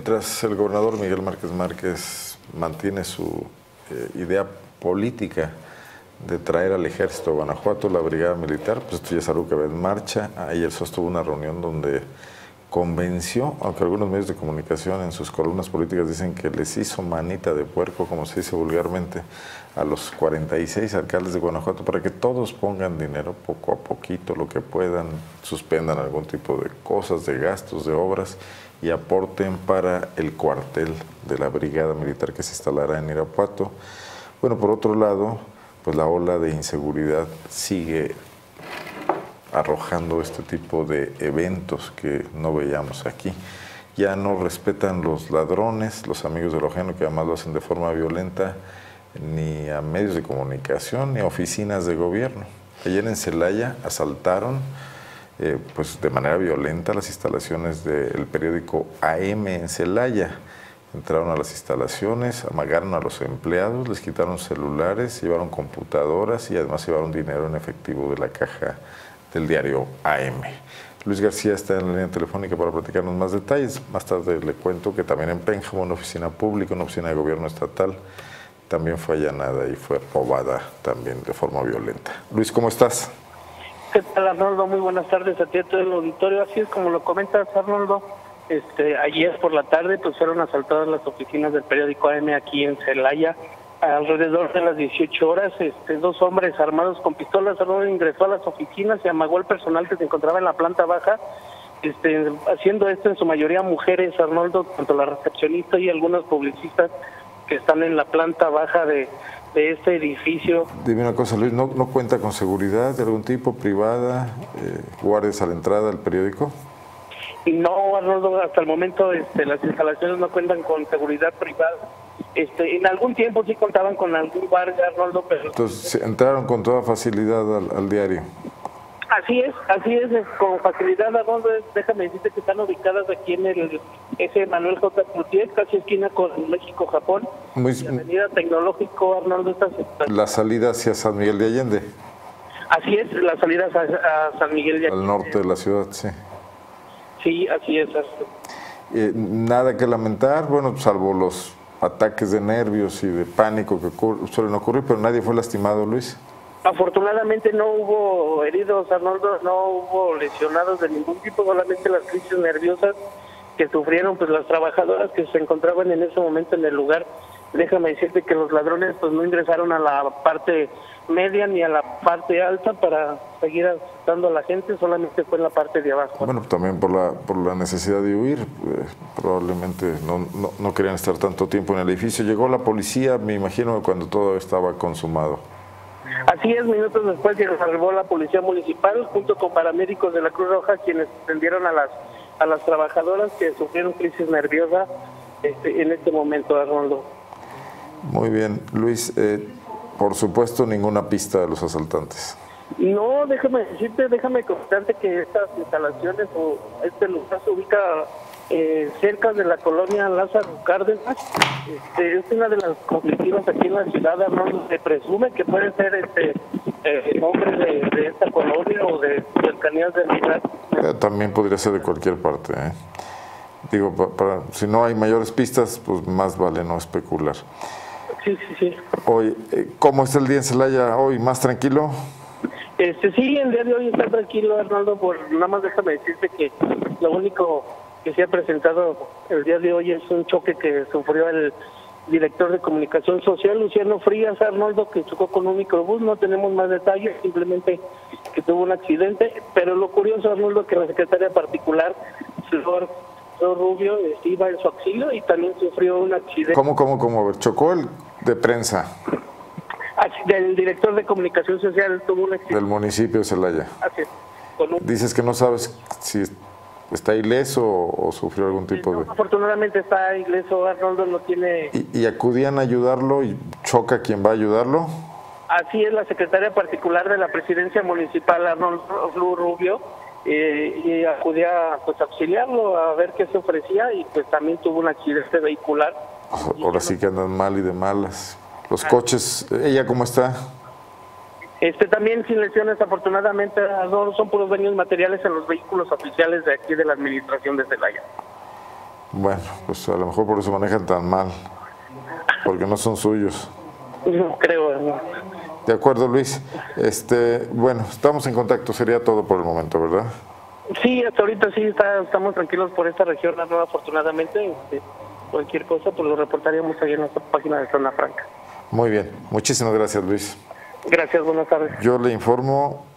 Mientras el gobernador Miguel Márquez Márquez mantiene su eh, idea política de traer al ejército a Guanajuato, la brigada militar, pues esto ya es que en marcha. Ayer sostuvo una reunión donde convenció, aunque algunos medios de comunicación en sus columnas políticas dicen que les hizo manita de puerco, como se dice vulgarmente, a los 46 alcaldes de Guanajuato para que todos pongan dinero poco a poquito, lo que puedan, suspendan algún tipo de cosas, de gastos, de obras y aporten para el cuartel de la brigada militar que se instalará en Irapuato. Bueno, por otro lado, pues la ola de inseguridad sigue arrojando este tipo de eventos que no veíamos aquí. Ya no respetan los ladrones, los amigos de lo que además lo hacen de forma violenta, ni a medios de comunicación, ni a oficinas de gobierno. Ayer en Celaya asaltaron eh, pues de manera violenta las instalaciones del periódico AM en Celaya. Entraron a las instalaciones, amagaron a los empleados, les quitaron celulares, llevaron computadoras y además llevaron dinero en efectivo de la caja del diario AM. Luis García está en la línea telefónica para platicarnos más detalles. Más tarde le cuento que también en Pénjamo, una oficina pública, una oficina de gobierno estatal, también fue allanada y fue robada también de forma violenta. Luis, ¿cómo estás? ¿Qué tal, Arnoldo? Muy buenas tardes a ti a todo el auditorio. Así es como lo comentas, Arnoldo. Este, ayer por la tarde pues fueron asaltadas las oficinas del periódico AM aquí en Celaya alrededor de las 18 horas, este, dos hombres armados con pistolas Arnoldo ingresó a las oficinas y amagó al personal que se encontraba en la planta baja, este, haciendo esto en su mayoría mujeres, Arnoldo, tanto la recepcionista y algunos publicistas que están en la planta baja de, este edificio. Dime una cosa, Luis, ¿no, no cuenta con seguridad de algún tipo, privada, eh, guardias a la entrada del periódico? No, Arnoldo, hasta el momento este, las instalaciones no cuentan con seguridad privada este, en algún tiempo sí contaban con algún guardia, Arnoldo, pero... Entonces entraron con toda facilidad al, diario. Así es, así es, con facilidad, Arnoldo, déjame decirte que están ubicadas aquí en el ese Manuel J. Cloutier, casi esquina con México-Japón, Muy... Avenida Tecnológico, Arnoldo. La salida hacia San Miguel de Allende. Así es, la salida a, San Miguel de Allende. Al norte de la ciudad, sí. Sí, así es. Eh, nada que lamentar, bueno, salvo los ataques de nervios y de pánico que suelen ocurrir, pero nadie fue lastimado, Luis. Afortunadamente no hubo heridos, Arnoldo, no hubo lesionados de ningún tipo, solamente las crisis nerviosas que sufrieron pues las trabajadoras que se encontraban en ese momento en el lugar. Déjame decirte que los ladrones pues no ingresaron a la parte media ni a la parte alta para seguir asustando a la gente, solamente fue en la parte de abajo. Bueno, también por la, por la necesidad de huir, eh, probablemente no, no, querían estar tanto tiempo en el edificio. Llegó la policía, me imagino, cuando todo estaba consumado. Así es, minutos después llegó la policía municipal junto con paramédicos de la Cruz Roja quienes atendieron a las a las trabajadoras que sufrieron crisis nerviosa este, en este momento, Arnoldo. Muy bien, Luis. Eh, por supuesto, ninguna pista de los asaltantes. No, déjame decirte, déjame contarte que estas instalaciones o este lugar se ubica eh, cerca de la colonia Lázaro Cárdenas. Este, es una de las conflictivas aquí en la ciudad, ¿no? Se presume que puede ser este eh, nombre de, esta colonia o de cercanías del lugar. Eh, también podría ser de cualquier parte. Digo, para, si no hay mayores pistas, pues más vale no especular. Sí, sí, sí. Hoy, eh, ¿Cómo está el día en Celaya hoy? ¿Más tranquilo? Este, sí, el día de hoy está tranquilo, Arnaldo, por nada más déjame decirte que lo único que se ha presentado el día de hoy es un choque que sufrió el director de comunicación social, Luciano Frías Arnoldo, que chocó con un microbús, no tenemos más detalles, simplemente que tuvo un accidente, pero lo curioso, Arnoldo, que la secretaria particular, Flor Rubio, iba en su auxilio y también sufrió un accidente. ¿Cómo, cómo, cómo? ¿Chocó el de prensa? Del director de comunicación social tuvo un accidente. Del municipio de Celaya. Dices que no sabes si está ileso o, sufrió algún tipo de... Afortunadamente está ileso, Arnoldo no tiene... ¿Y, acudían a ayudarlo y choca quien va a ayudarlo? Así es, la secretaria particular de la presidencia municipal, Arnoldo Rubio, eh, y acudía pues, a auxiliarlo a ver qué se ofrecía y pues también tuvo un accidente vehicular. Ahora sí que andan mal y de malas. Los coches, ¿ella cómo está? Este también sin lesiones, afortunadamente, no son puros daños materiales en los vehículos oficiales de aquí de la administración de Celaya. Bueno, pues a lo mejor por eso manejan tan mal, porque no son suyos. No creo. De acuerdo, Luis. Este, bueno, estamos en contacto, sería todo por el momento, ¿verdad? Sí, hasta ahorita sí estamos tranquilos por esta región, no, afortunadamente. Este, cualquier cosa, pues lo reportaríamos ahí en nuestra página de Zona Franca. Muy bien, muchísimas gracias, Luis. Gracias, buenas tardes. Yo le informo